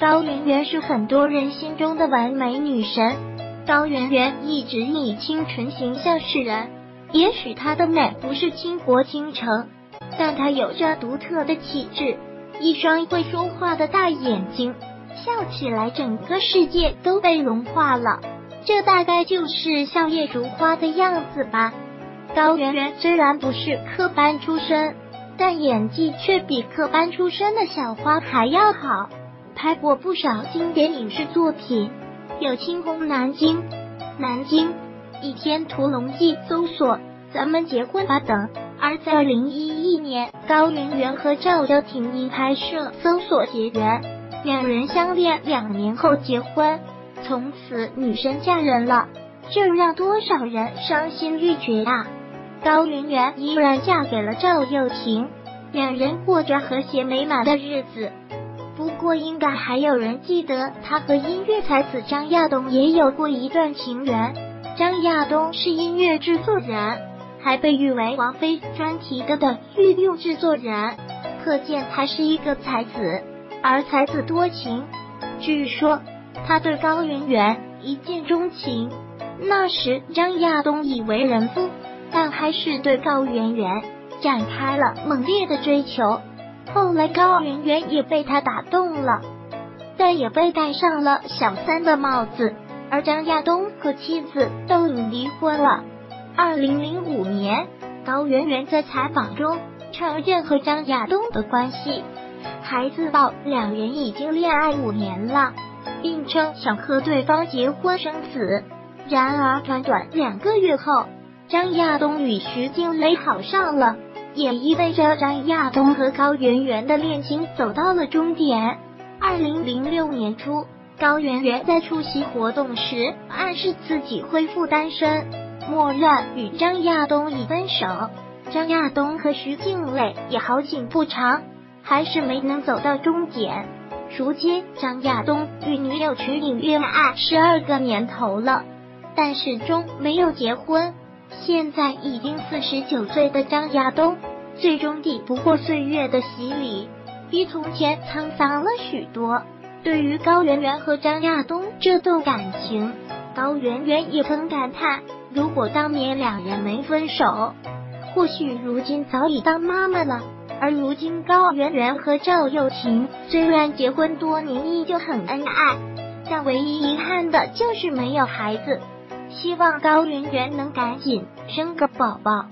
高圆圆是很多人心中的完美女神。高圆圆一直以清纯形象示人，也许她的美不是倾国倾城，但她有着独特的气质，一双会说话的大眼睛，笑起来整个世界都被融化了。这大概就是笑靥如花的样子吧。高圆圆虽然不是科班出身，但演技却比科班出身的小花还要好，拍过不少经典影视作品。有《青红南京》、南京、倚天屠龙记、搜索、咱们结婚吧等。而在二零一一年，高圆圆和赵又廷因拍摄《搜索》结缘，两人相恋两年后结婚，从此女神嫁人了，这让多少人伤心欲绝啊！高圆圆依然嫁给了赵又廷，两人过着和谐美满的日子。不过，应该还有人记得他和音乐才子张亚东也有过一段情缘。张亚东是音乐制作人，还被誉为王菲专题歌的御用制作人，可见他是一个才子。而才子多情，据说他对高圆圆一见钟情。那时张亚东已为人夫，但还是对高圆圆展开了猛烈的追求。后来高圆圆也被他打动了，但也被戴上了小三的帽子。而张亚东和妻子都已离婚了。二零零五年，高圆圆在采访中承认和张亚东的关系，还自曝两人已经恋爱五年了，并称想和对方结婚生子。然而短短两个月后，张亚东与徐静蕾好上了。也意味着张亚东和高圆圆的恋情走到了终点。二零零六年初，高圆圆在出席活动时暗示自己恢复单身，默认与张亚东已分手。张亚东和徐静蕾也好景不长，还是没能走到终点。如今，张亚东与女友瞿颖恋爱十二个年头了，但始终没有结婚。现在已经四十九岁的张亚东，最终抵不过岁月的洗礼，比从前沧桑了许多。对于高圆圆和张亚东这段感情，高圆圆也曾感叹：如果当年两人没分手，或许如今早已当妈妈了。而如今高圆圆和赵又廷虽然结婚多年，依旧很恩爱，但唯一遗憾的就是没有孩子。希望高圆圆能赶紧生个宝宝。